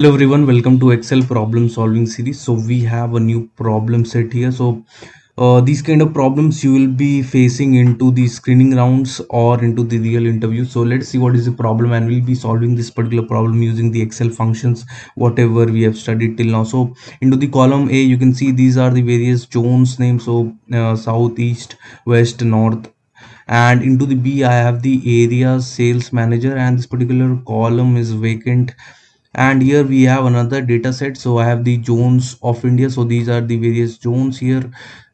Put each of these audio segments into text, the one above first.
Hello everyone, welcome to Excel problem solving series. So we have a new problem set here. So uh, these kind of problems you will be facing into the screening rounds or into the real interview. So let's see what is the problem and we'll be solving this particular problem using the Excel functions, whatever we have studied till now. So into the column A, you can see these are the various zones names. So uh, south, east, west, north, and into the b i have the area sales manager and this particular column is vacant and here we have another data set. So i have the zones of india. So these are the various zones here.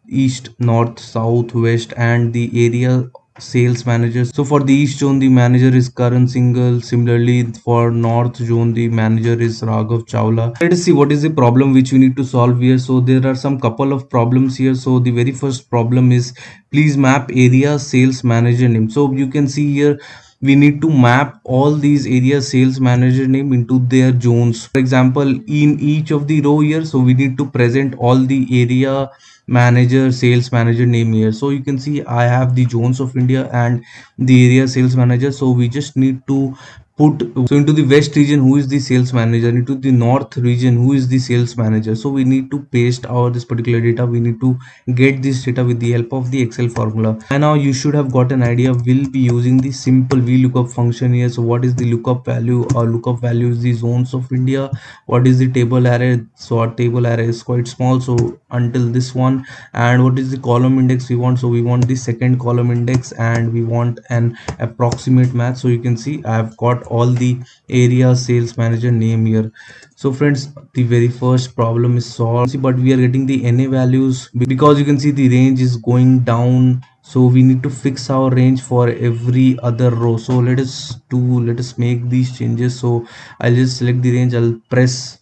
East north south west and the area sales managers. So for the east zone the manager is karan singhal. Similarly for north zone the manager is raghav chawla. Let us see what is the problem which we need to solve here. So there are some couple of problems here. So the very first problem is please map area sales manager name. So you can see here we need to map all these area sales manager name into their zones. For example in each of the row here so we need to present all the area manager sales manager name here. So you can see i have the zones of india and the area sales manager. So we just need to put so into the west region who is the sales manager? Into the north region who is the sales manager? So we need to paste our this particular data. We need to get this data with the help of the excel formula. And now you should have got an idea we'll be using the simple vlookup function here. So what is the lookup value? Or lookup value is the zones of india. What is the table array? So our table array is quite small. So until this one and what is the column index we want? So we want the second column index and we want an approximate match so you can see i have got all the area sales manager name here. So friends the very first problem is solved. But we are getting the na values because you can see the range is going down. So we need to fix our range for every other row. So let us do let us make these changes. So i'll just select the range. I'll press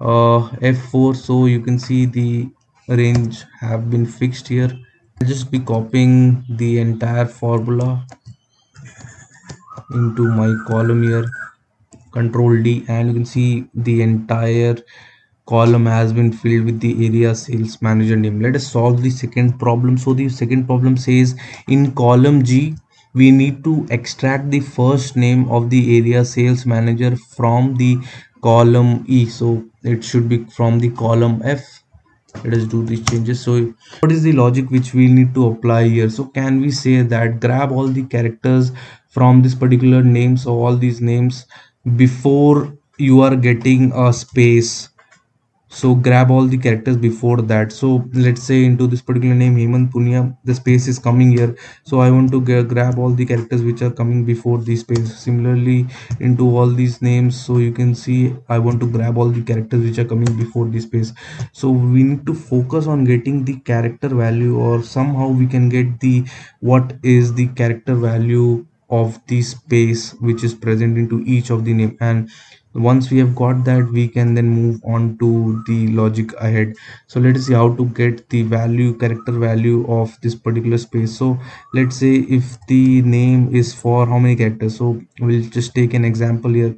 uh, f4 so you can see the range have been fixed here. I'll just be copying the entire formula into my column here. Control d and you can see the entire column has been filled with the area sales manager name. Let us solve the second problem. So the second problem says in column g we need to extract the first name of the area sales manager from the column e. So it should be from the column f. Let us do these changes. So what is the logic which we need to apply here? So can we say that grab all the characters from this particular name so all these names before you are getting a space. So grab all the characters before that. So let's say into this particular name Hemant Punia the space is coming here. So I want to grab all the characters which are coming before the space. Similarly into all these names so you can see I want to grab all the characters which are coming before the space. So we need to focus on getting the character value or somehow we can get the what is the character value of the space which is present into each of the name. And once we have got that we can then move on to the logic ahead. So let us see how to get the value character value of this particular space. So let's say if the name is for how many characters? So we'll just take an example here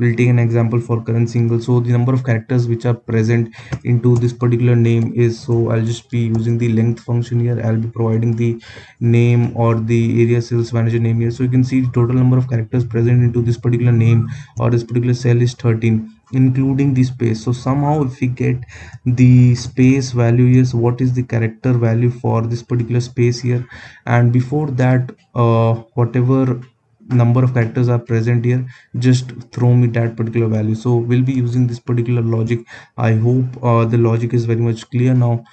we'll take an example for Karan Singhal. So the number of characters which are present into this particular name is so i'll just be using the length function here. I'll be providing the name or the area sales manager name here. So you can see the total number of characters present into this particular name or this particular cell is 13 including the space. So somehow if we get the space value is what is the character value for this particular space here? And before that uh whatever number of characters are present here. Just throw me that particular value. So we'll be using this particular logic. I hope uh, the logic is very much clear now.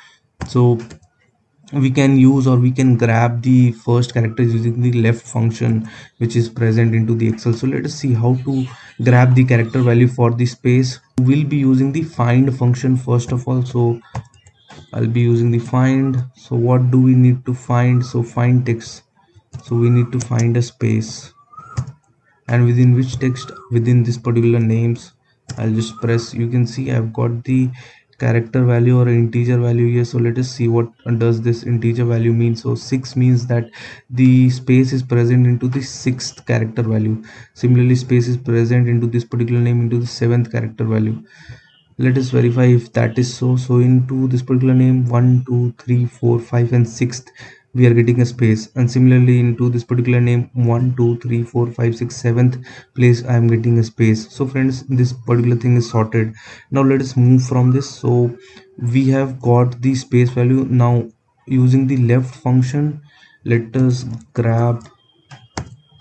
So we can use or we can grab the first characters using the left function which is present into the excel. So let us see how to grab the character value for the space. We'll be using the find function first of all. So i'll be using the find. So what do we need to find? So find text. So we need to find a space and within which text within this particular names i'll just press you can see i've got the character value or integer value here. So let us see what does this integer value mean. So 6 means that the space is present into the sixth character value. Similarly space is present into this particular name into the seventh character value. Let us verify if that is so. So into this particular name 1 2 3 4 5 and 6th we are getting a space. And similarly into this particular name one two three four five six seventh place i am getting a space. So friends this particular thing is sorted. Now let us move from this. So we have got the space value. Now using the left function let us grab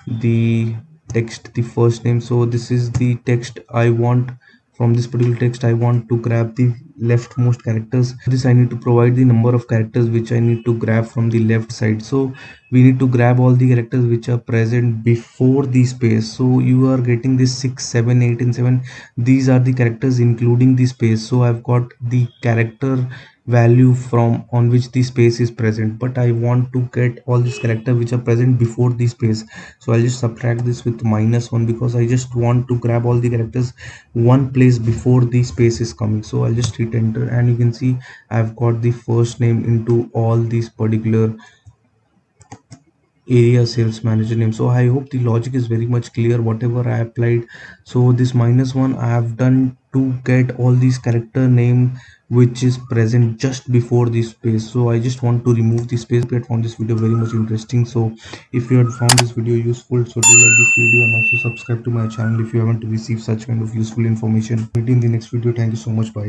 the text the first name. So this is the text i want. From this particular text i want to grab the leftmost characters. This i need to provide the number of characters which i need to grab from the left side. So we need to grab all the characters which are present before the space. So you are getting this 6 7 8 and 7 these are the characters including the space. So i've got the character value from on which the space is present. But i want to get all these characters which are present before the space. So i'll just subtract this with minus one because i just want to grab all the characters one place before the space is coming. So i'll just hit enter and you can see i've got the first name into all these particular area sales manager name. So i hope the logic is very much clear whatever i applied. So this minus one i have done to get all these character name which is present just before this space. So i just want to remove the space I found this video very much interesting. So if you had found this video useful so do like this video and also subscribe to my channel if you haven't received such kind of useful information. Meet in the next video. Thank you so much. Bye